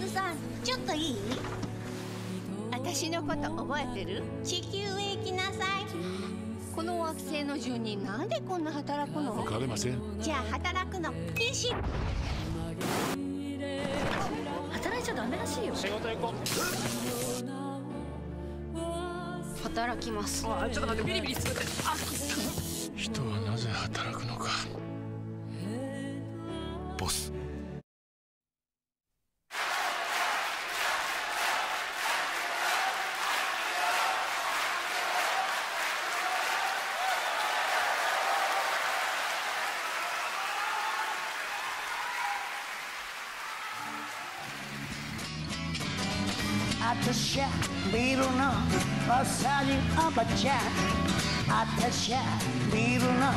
ンドさんちょっといい？私のこと覚えてる？地球へ行きなさい。この惑星の住人なんでこんな働くの？わかりません。じゃあ働くの。禁止働いちゃダメらしいよ。仕事行こ働きます。うあちょっと待ってビリビリするあ人はなぜ働くのか。ボスあたしゃビールのおさじおばちゃんあたしゃビールの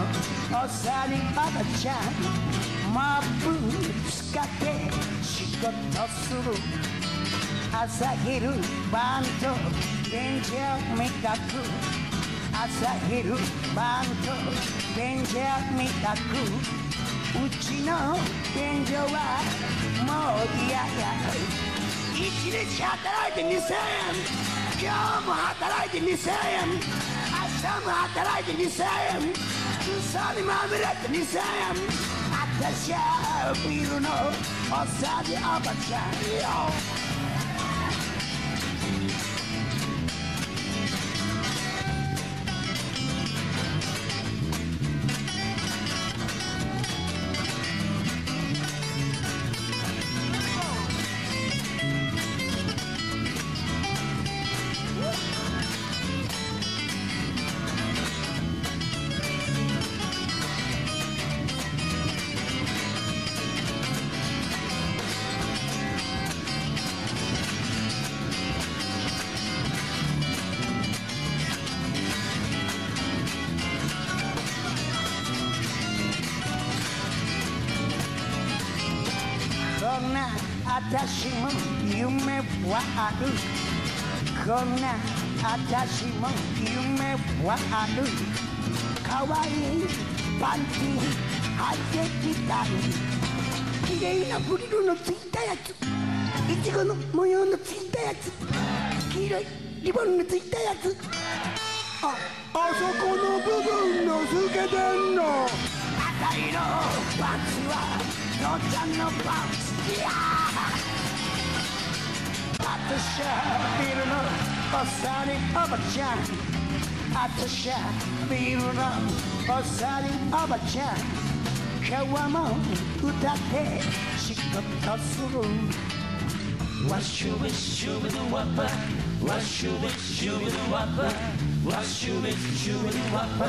おさじおばちゃんモップ使って仕事する朝昼晩と便所味覚朝昼晩と便所味覚うちの便所はもう嫌や一日働いて2000円今日も働いて2000円明日も働いて2000円嘘にまみれて2000円あたしゃビールのおさじおばちゃんよ私も夢はある。こんな私も夢はある。かわいいパンツ履いてきたり。綺麗なフリルのついたやつ。いちごの模様のついたやつ。黄色いリボンのついたやつ。ああそこの部分の透けてんの。赤色パンツは父ちゃんのパンツいやあたしゃビールのおさりおばちゃんあたしゃビールのおさりおばちゃん今日も歌って仕事する Washuba shuba do wapa, washuba shuba do wapa, washuba shuba do wapa,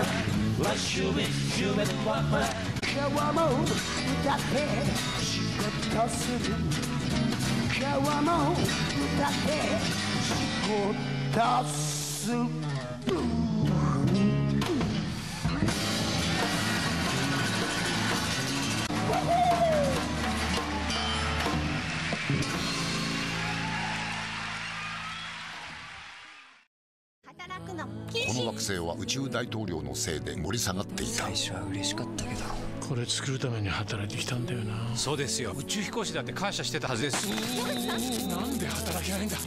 washuba shuba do wapa. Kawamo, utape, shikotasuru. Kawamo, utape, shikotasuru. 禁この止惑星は宇宙大統領のせいで盛り下がっていた。最初は嬉しかったけど。これ作るために働いてきたんだよな。そうですよ。宇宙飛行士だって感謝してたはずです。なんで働けないんだ。や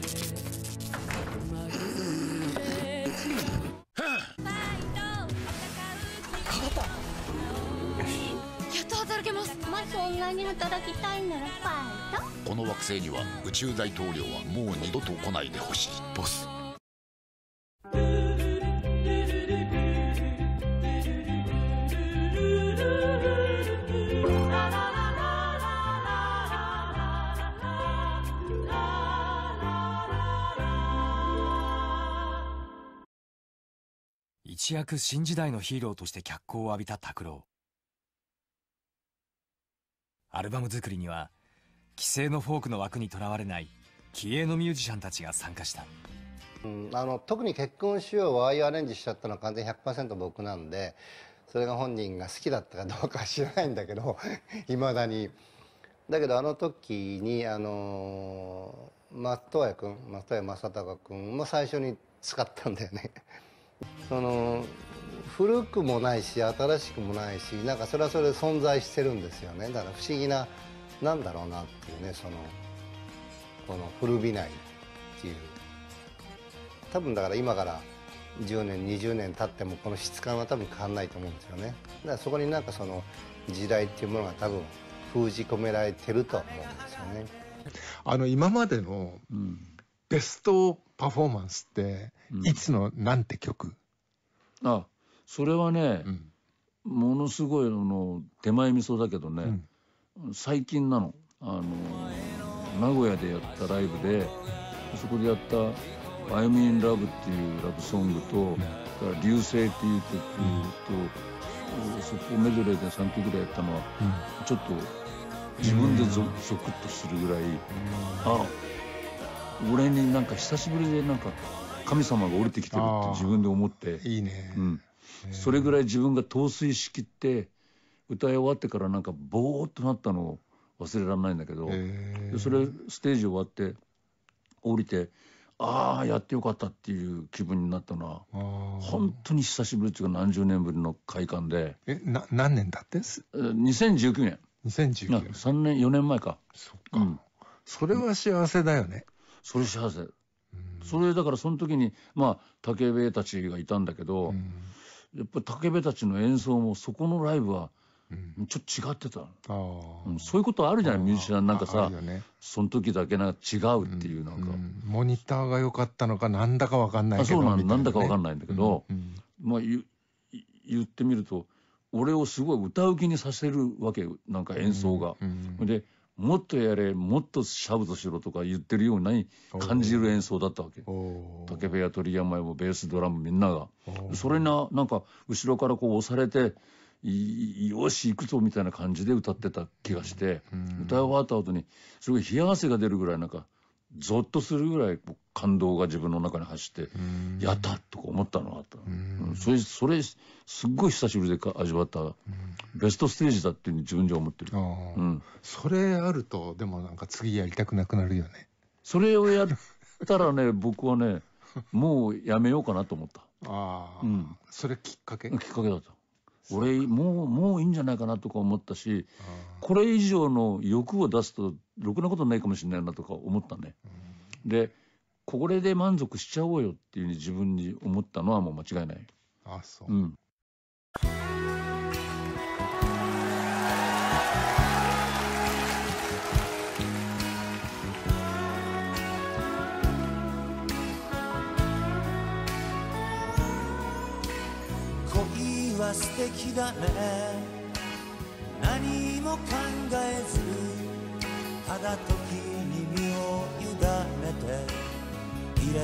っと働けます。まあそんなに働きたいならファイトこの惑星には宇宙大統領はもう二度と来ないでほしい。ボス一躍新時代のヒーローとして脚光を浴びた拓郎アルバム作りには既成のフォークの枠にとらわれない気鋭のミュージシャンたちが参加したうんあの特に結婚しようをああいうアレンジしちゃったのは完全100%僕なんでそれが本人が好きだったかどうかは知らないんだけど いまだに。だけどあの時にあの松任谷君松任谷正隆君も最初に使ったんだよね。その古くもないし新しくもないしなんかそれはそれで存在してるんですよね。だから不思議ななんだろうなっていうねそのこの古びないっていう。多分だから今から10年20年経ってもこの質感は多分変わんないと思うんですよね。だからそこになんかその時代っていうものが多分封じ込められてるとは思うんですよね。あの今までのベストパフォーマンスっていつのなんて曲、あそれはね、ものすごいあの手前味噌だけどね、最近なの。あの名古屋でやったライブでそこでやった「I'm in Love」っていうラブソングと「それから流星」っていう曲と、そこメドレーで3曲ぐらいやったのは、ちょっと自分でゾゾクッとするぐらい、あ俺になんか久しぶりでなんか神様が降りてきてるって自分で思って。いいね、うん、それぐらい自分が陶酔しきって歌い終わってからなんかボーっとなったのを忘れられないんだけど。でそれステージ終わって降りてああやってよかったっていう気分になったのは本当に久しぶりっていうか何十年ぶりの快感で。えな何年だって？す2019年2019年3年4年前か。そっか、うん、それは幸せだよねそれ幸せそれだからその時にまあ武部たちがいたんだけど、やっぱり武部たちの演奏もそこのライブはちょっと違ってた、うん、そういうことあるじゃないミュージシャンなんかさ、ね、その時だけなんか違うっていうなんか、モニターが良かったのかなんだか分かんないけどそうなん、ね、なんだか分かんないんだけど、まあ言言ってみると俺をすごい歌う気にさせるわけなんか演奏が。でもっとやれもっとシャウトしろとか言ってるような感じる演奏だったわけ。竹部屋鳥山もベースドラムみんながそれななんか後ろからこう押されてよし行くぞみたいな感じで歌ってた気がして歌い終わった後にすごい冷や汗が出るぐらいなんかゾッとするぐらい感動が自分の中に走ってやったとか思ったのがあったそれそれすっごい久しぶりで味わったベストステージだっていうふうに自分じゃ思ってる、うん、それあるとでもなんか次やりたくなくなるよね。それをやったらね 僕はねもうやめようかなと思った。ああ、うん、それきっかけ？きっかけだった俺もうもういいんじゃないかなとか思ったしこれ以上の欲を出すとろくなことないかもしれないなとか思ったね、でこれで満足しちゃおうよっていうふうに自分に思ったのはもう間違いない。あそう、うん、素敵だね。何も考えずただ時に身を委ねていれ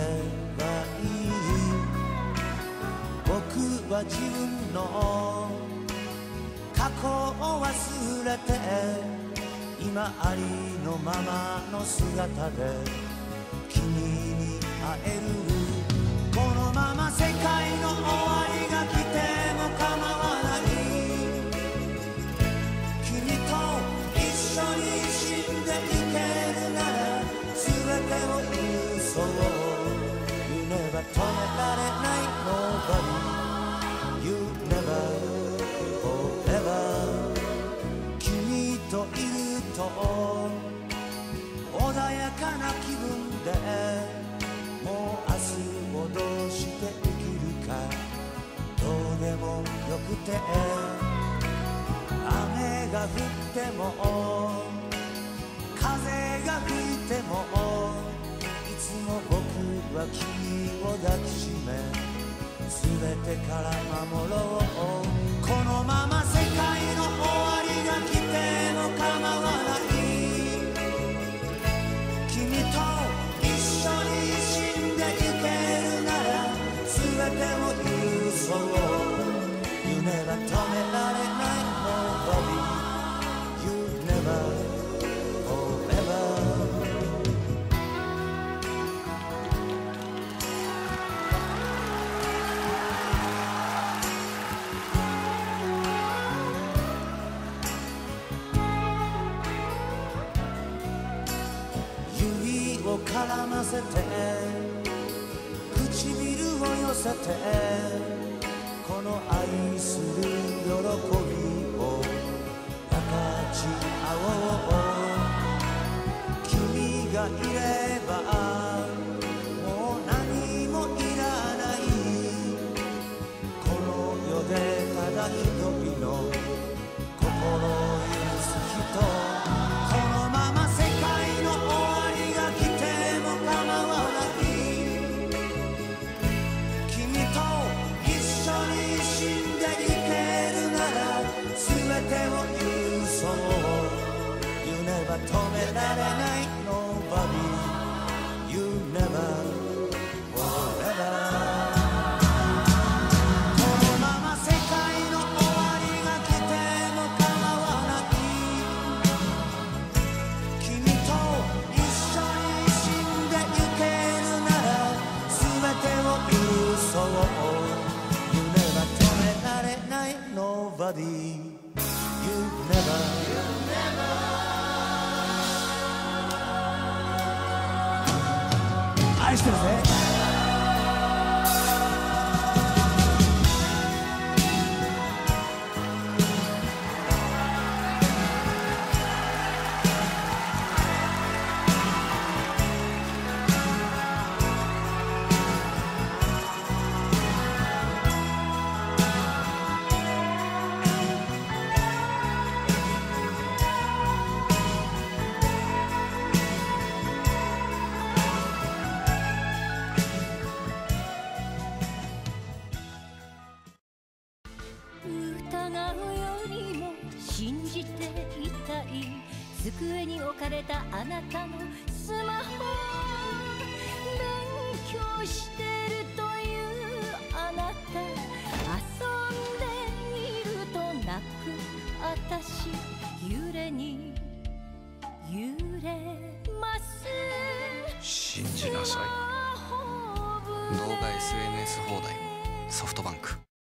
ばいい。僕は自分の過去を忘れて今ありのままの姿で君に会えると穏やかな気分でもう明日をどうして生きるかどうでもよくて雨が降っても風が吹いてもいつも僕は君を抱きしめ全てから守ろう。このまま I must attend. nice is that? たのスマホ勉強してるというあなた。遊んでいると泣くあたし揺れに揺れます。信じなさい。動画 SNS 放題。ソフトバンク。